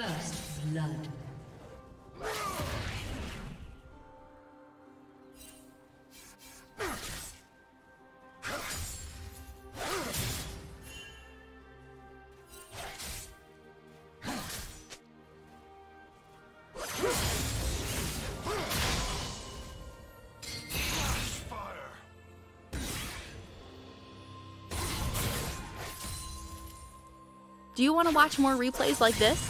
First blood. Do you want to watch more replays like this?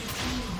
team.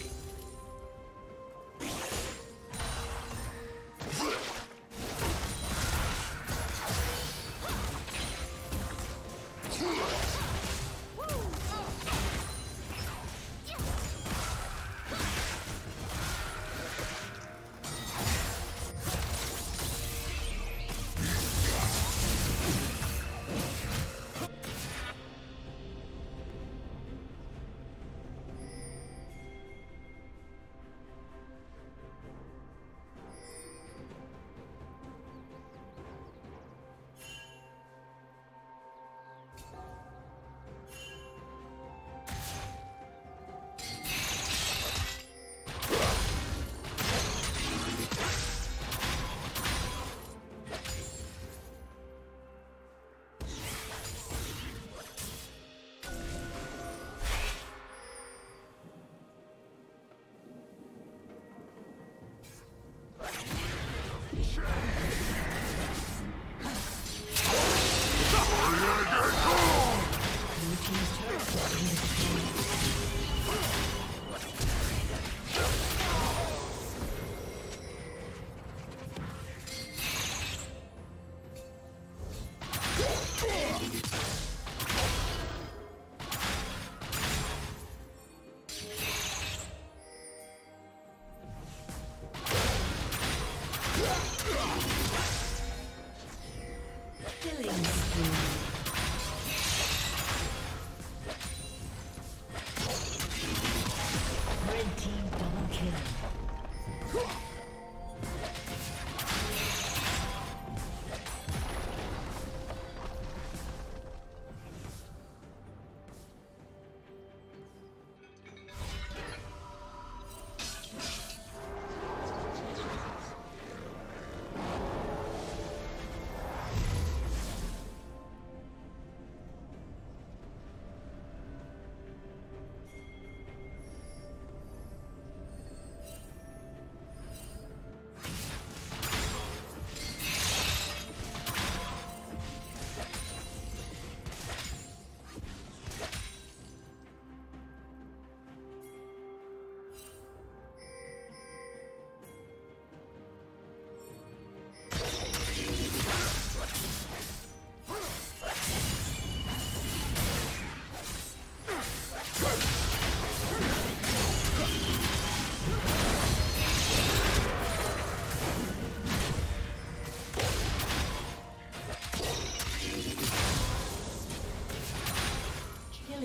Yeah.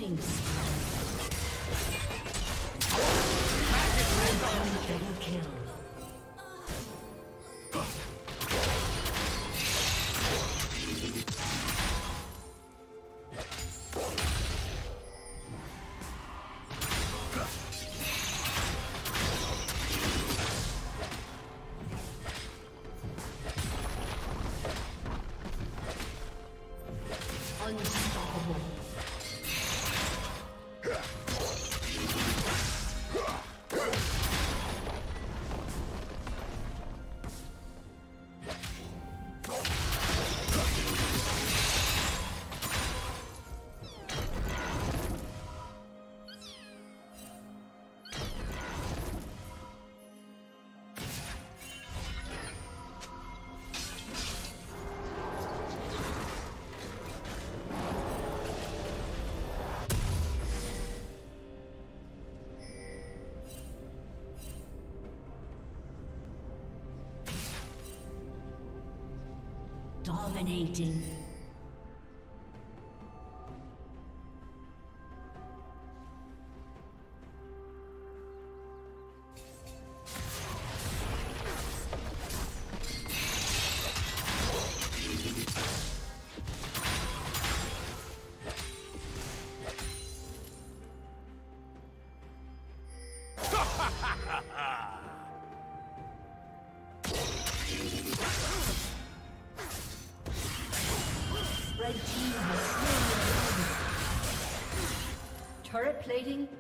Kings. Double kill. Unstoppable. Dominating.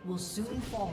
Will soon fall.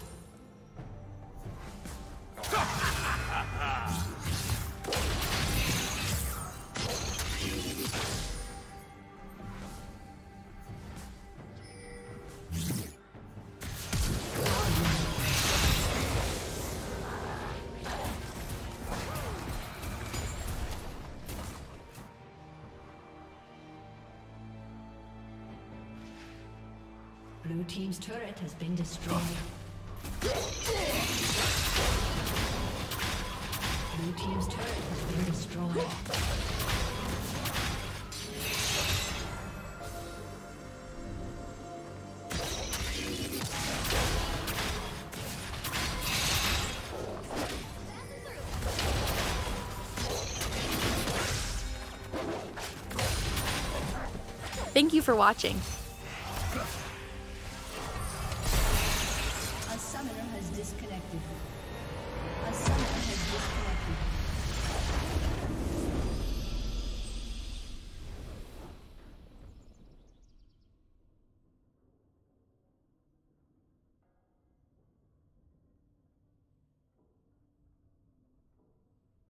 Blue team's turret has been destroyed. Blue team's turret has been destroyed. Thank you for watching.